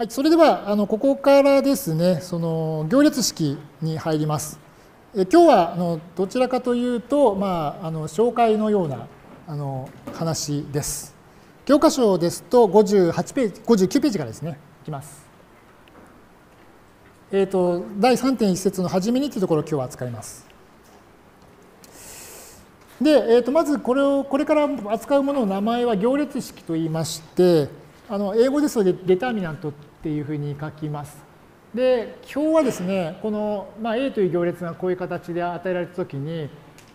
はい、それではあのここからですね、その行列式に入ります。え今日はあのどちらかというと、まあ、あの紹介のようなあの話です。教科書ですと58ページ、59ページからですね、いきます。えっ、ー、と、第3.1節の初めにというところを今日は扱います。で、えー、とまずこれを、これから扱うものの名前は行列式と言いまして、あの英語ですので determinant っていうふうに書きます。で、表はですね、この、まあ、A という行列がこういう形で与えられたときに、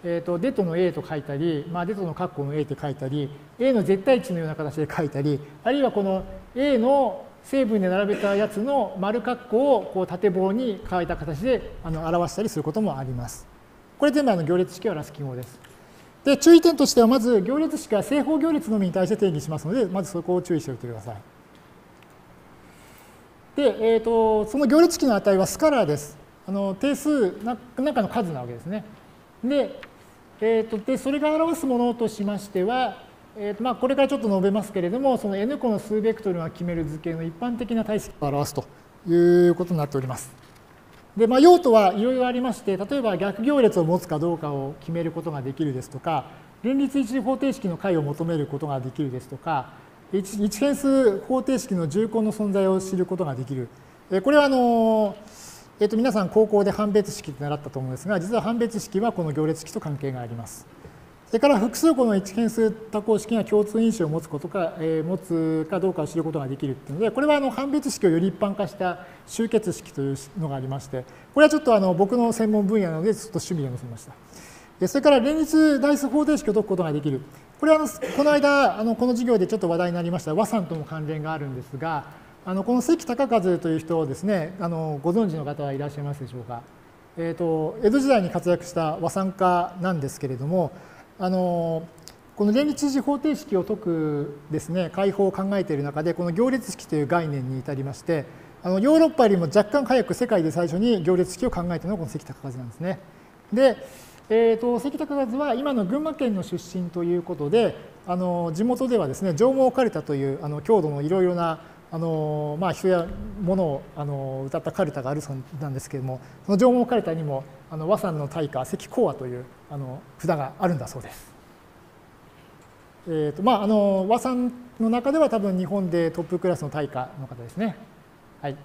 えーと、 det の A と書いたり、まあ、 det の括弧の A と書いたり、A の絶対値のような形で書いたり、あるいはこの A の成分で並べたやつの丸括弧をこう縦棒に書いた形であの表したりすることもあります。これ全部あの行列式を表す記号です。で、注意点としては、まず行列式は正方行列のみに対して定義しますので、まずそこを注意しておいてください。で、えーと、その行列式の値はスカラーです。あの定数な中の数なわけですね。で、えーと、でそれが表すものとしましては、えーとまあ、これからちょっと述べますけれども、その n 個の数ベクトルが決める図形の一般的な体積を表すということになっております。で、まあ、用途はいろいろありまして、例えば逆行列を持つかどうかを決めることができるですとか、連立一次方程式の解を求めることができるですとか、一変数方程式の重項の存在を知ることができる。これはあの、えっと、皆さん高校で判別式って習ったと思うんですが、実は判別式はこの行列式と関係があります。それから複数個の一変数多項式が共通因子を持つことか、えー、持つかどうかを知ることができるっていうので、これはあの判別式をより一般化した集結式というのがありまして、これはちょっとあの僕の専門分野なので、ちょっと趣味で載せました。それから連立代数方程式を解くことができる。これはあのこの間、あのこの授業でちょっと話題になりました和さんとも関連があるんですが、あのこの関隆和という人をですね、あのご存知の方はいらっしゃいますでしょうか。えーと、江戸時代に活躍した和算家なんですけれども、あのこの連立次方程式を解くですね、解法を考えている中で、この行列式という概念に至りまして、あのヨーロッパよりも若干早く世界で最初に行列式を考えたのがこの関隆和なんですね。で、えーと、関高和は今の群馬県の出身ということで、あの地元ではですね、上毛かるたというあの郷土のいろいろなあのまあ、人や物をあの歌ったかるたがあるそうなんですけれども、その上毛かるたにもあの和山の大家関講和というあの札があるんだそうです。えーとまあ、あの和山の中では多分日本でトップクラスの大家の方ですね。はい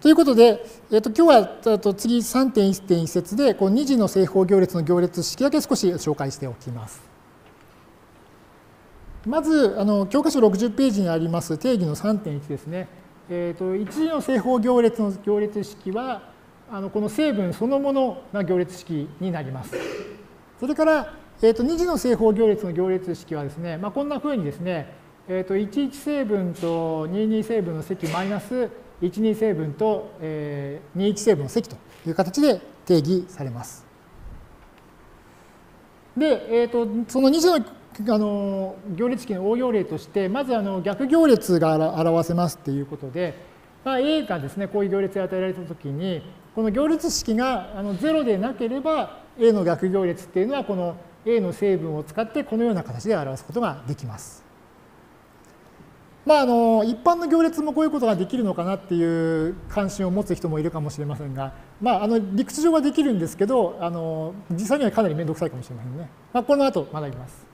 ということで、えー、と今日はと次3.1.1節でこう2次の正方行列の行列式だけ少し紹介しておきます。まずあの教科書60ページにあります定義の3.1ですね。えー、と1次の正方行列の行列式はあのこの成分そのものが行列式になります。それから、えー、と2次の正方行列の行列式はですね、まあ、こんなふうにですね、えー、と11成分と22成分の積マイナス12成分と、えー、21成分の積という形で定義されます。で、えーと、その2次のあの行列式の応用例として、まずあの逆行列が表せますっていうことで、まあ、A がですね、こういう行列が与えられたときに、この行列式があの0でなければ、A の逆行列っていうのは、この A の成分を使ってこのような形で表すことができます。まあ、あの一般の行列もこういうことができるのかなっていう関心を持つ人もいるかもしれませんが、まあ、あの理屈上はできるんですけどあの実際にはかなり面倒くさいかもしれませんね。まあ、この後学びます。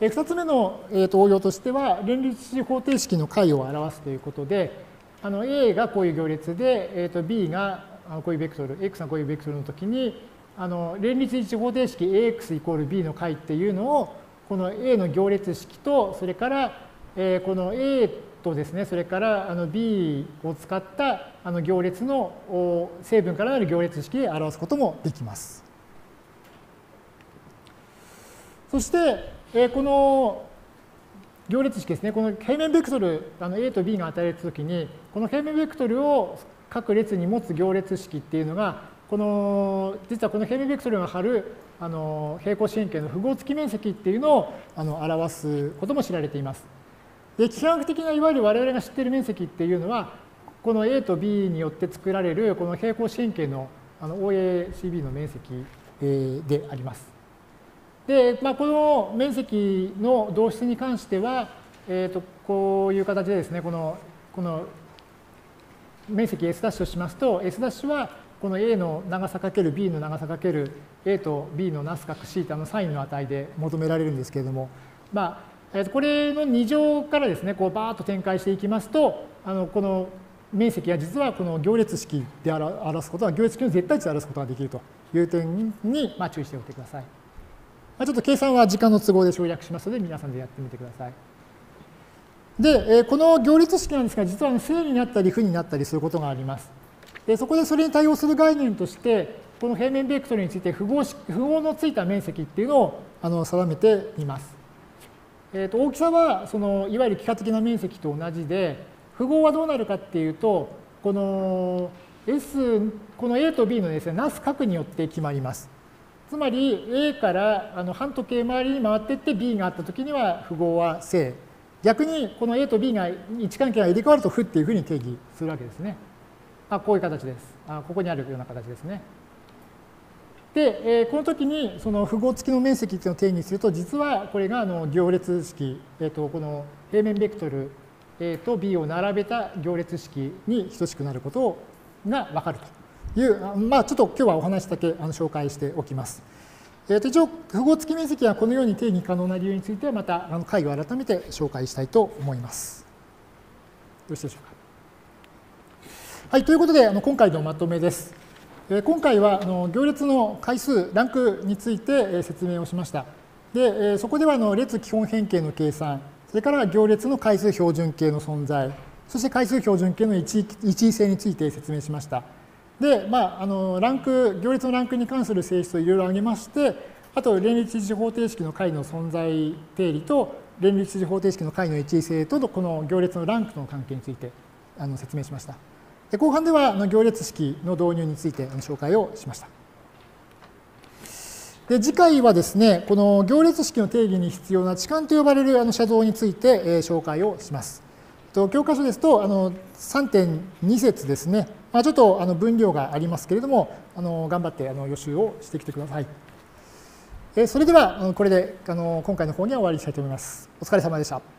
え2つ目の、えー、と応用としては連立方程式の解を表すということであの A がこういう行列で、えー、と B がこういうベクトル X がこういうベクトルの時にあの連立一方程式 AX イコール B の解っていうのをこの A の行列式とそれからえこの A とですね、それからあの B を使ったあの行列の成分からなる行列式で表すこともできます。そして、えこの行列式ですね、この平面ベクトル、あの A と B が与えられたときに、この平面ベクトルを各列に持つ行列式っていうのが、この実はこの平面ベクトルが貼るあの平行四辺形の符号付き面積っていうのをあの表すことも知られています。で、気学的ないわゆる我々が知っている面積っていうのは、この A と B によって作られるこの平行四辺形のあの OACB の面積であります。で、まあ、この面積の導出に関しては、えー、とこういう形でですね、このこの面積 S' としますと、S' はこの A の長さかける B の長さかける A と B のなす角 θ のサインの値で求められるんですけれども、まあ、これの2乗からですね、こうバーッと展開していきますと、あのこの面積は実はこの行列式で表すことは、行列式の絶対値で表すことができるという点にまあ注意しておいてください。まあ、ちょっと計算は時間の都合で省略しますので、皆さんでやってみてください。で、この行列式なんですが、実は正になったり負になったりすることがあります。でそこでそれに対応する概念として、この平面ベクトルについて符号符号のついた面積っていうのをあの定めています。えー、と大きさはそのいわゆる幾何的な面積と同じで、符号はどうなるかっていうと、この S、この A と B のですね、なす角によって決まります。つまり A からあの半時計回りに回っていって B があったときには符号は正。逆にこの A と B が位置関係が入れ替わると負っていうふうに定義するわけですね。あこういう形です。あここにあるような形ですね。で、えー、この時にその符号付きの面積っていうのを定義すると、実はこれがあの行列式、えー、とこの平面ベクトル A と B を並べた行列式に等しくなることが分かるという、まあ、ちょっと今日はお話だけあの紹介しておきます。えー、と一応、符号付き面積はこのように定義可能な理由については、またあの会を改めて紹介したいと思います。よろしいでしょうか。はい、ということで、あの今回のまとめです。今回は行列の回数、ランクについて、説明をしました。で、そこでは列基本変形の計算、それから行列の回数標準形の存在、そして回数標準形の一位性について説明しました。で、まあ、あのランク、行列のランクに関する性質をいろいろ挙げまして、あと連立一次方程式の解の存在定理と連立一次方程式の解の一位性とこの行列のランクとの関係についてあの説明しました。後半では行列式の導入について紹介をしました。で次回はですね、この行列式の定義に必要な置換と呼ばれるあの写像について、紹介をします。と教科書ですとあの3.2節ですね、まあ、ちょっとあの分量がありますけれども、あの頑張ってあの予習をしてきてください。えそれではこれであの今回の講義は終わりにしたいと思います。お疲れ様でした。